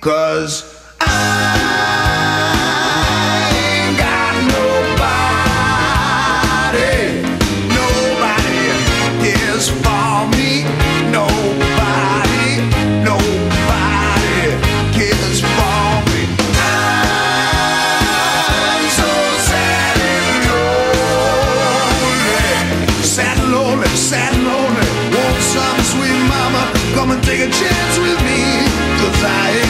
cause I ain't got nobody. Nobody cares for me. Nobody, nobody cares for me. I'm so sad and lonely. Sad and lonely, sad and lonely. Want some sweet mama come and take a chance with me? Cause I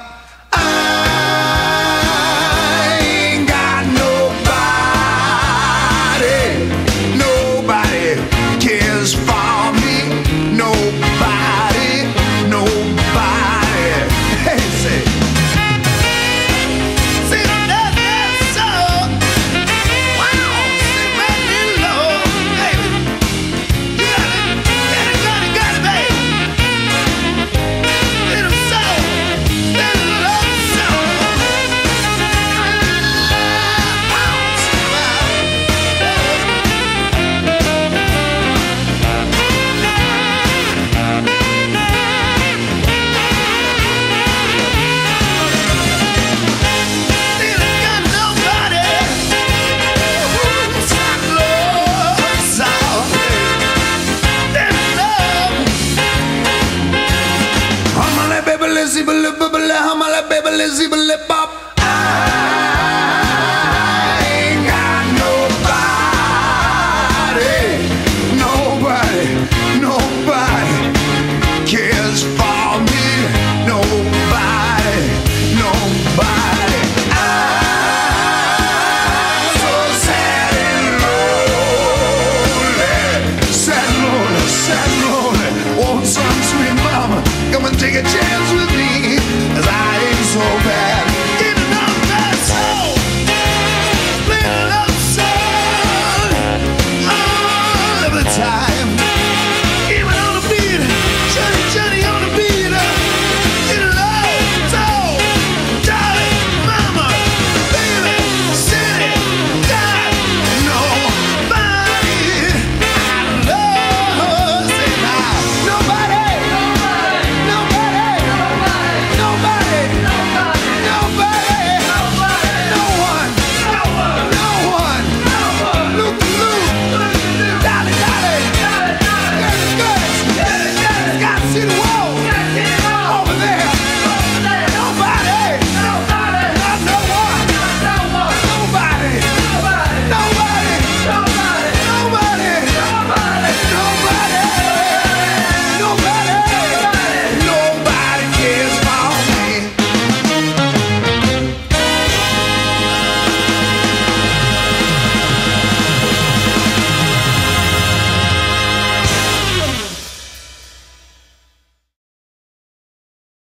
zibble. I ain't got nobody, nobody, nobody cares for me. Nobody, nobody. I'm so sad and lonely, sad lonely, sad lonely. Want some sweet mama? Come and take a chance with me. Cause I am so bad.